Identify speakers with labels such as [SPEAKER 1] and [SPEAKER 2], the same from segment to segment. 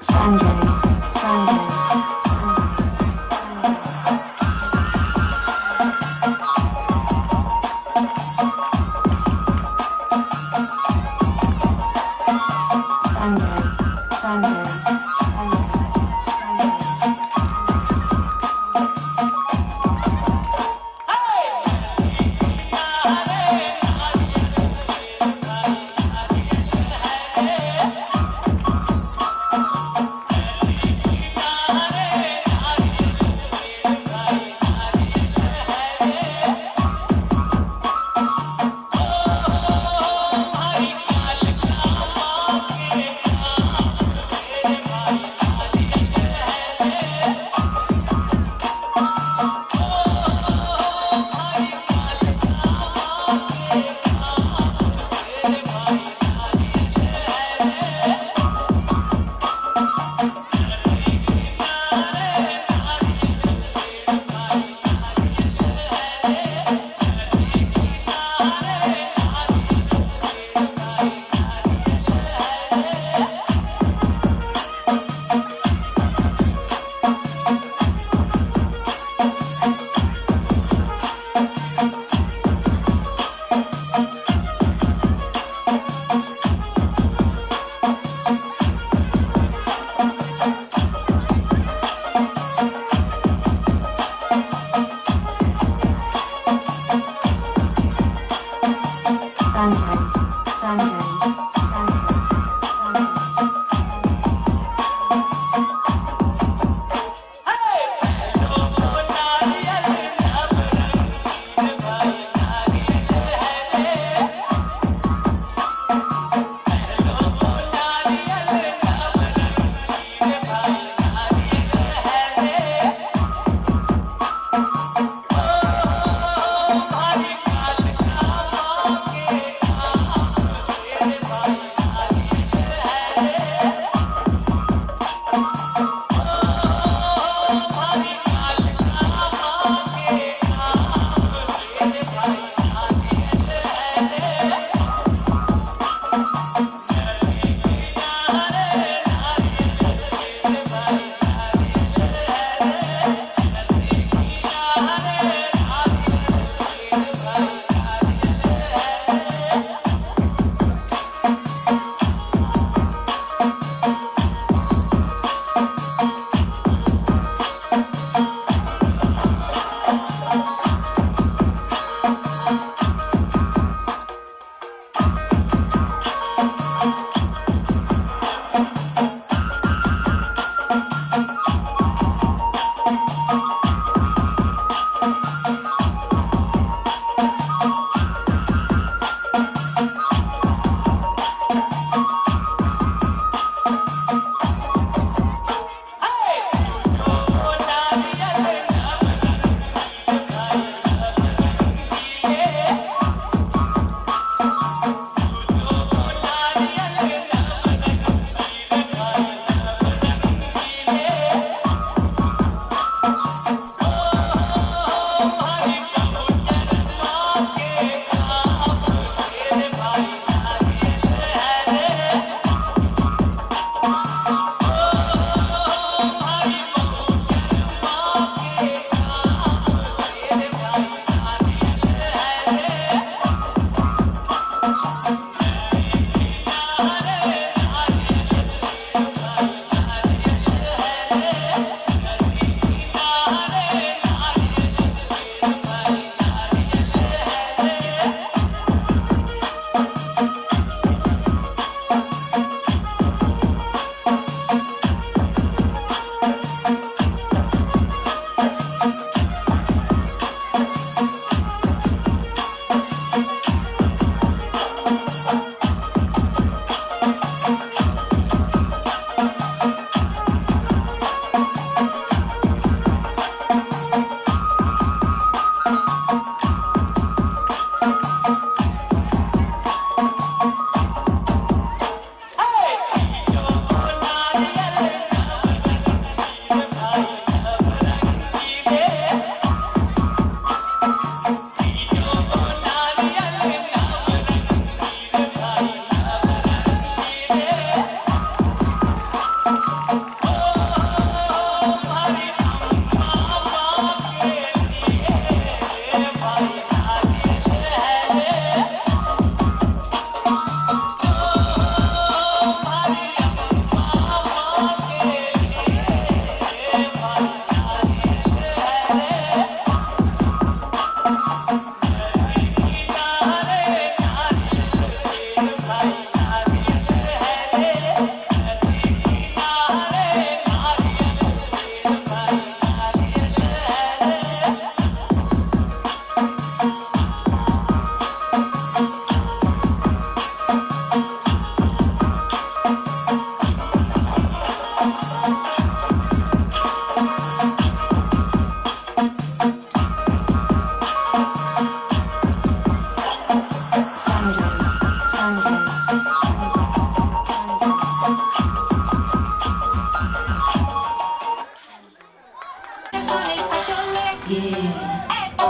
[SPEAKER 1] Sunday, Sunday,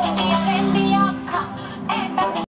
[SPEAKER 2] de aprender.